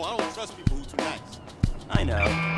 Oh, I don't trust people who's too nice. I know.